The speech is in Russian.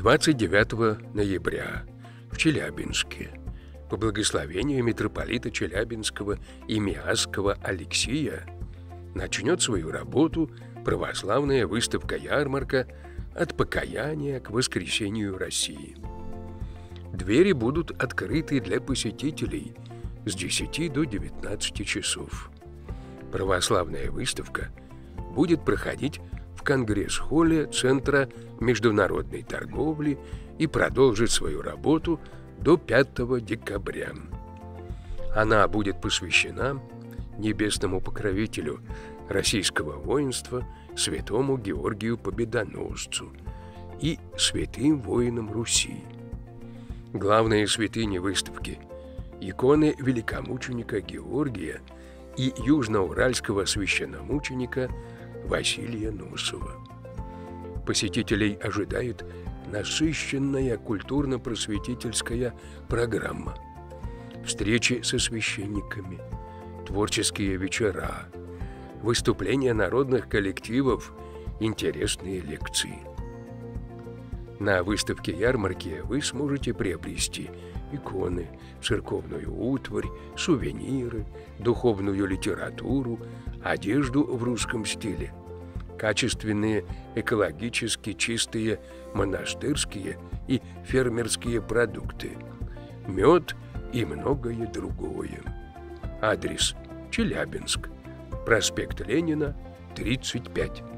29 ноября в Челябинске по благословению митрополита Челябинского и Миасского Алексия начнет свою работу православная выставка-ярмарка «От покаяния к воскресению России». Двери будут открыты для посетителей с 10 до 19 часов. Православная выставка будет проходить в Конгресс-холле Центра международной торговли и продолжит свою работу до 5 декабря. Она будет посвящена небесному покровителю российского воинства святому Георгию Победоносцу и святым воинам Руси. Главные святыни выставки – иконы великомученика Георгия и южноуральского священномученика Василия Носова. Посетителей ожидает насыщенная культурно-просветительская программа, встречи со священниками, творческие вечера, выступления народных коллективов, интересные лекции. На выставке ярмарки вы сможете приобрести иконы, церковную утварь, сувениры, духовную литературу, одежду в русском стиле, качественные, экологически чистые монастырские и фермерские продукты, мед и многое другое. Адрес Челябинск, проспект Ленина, 35.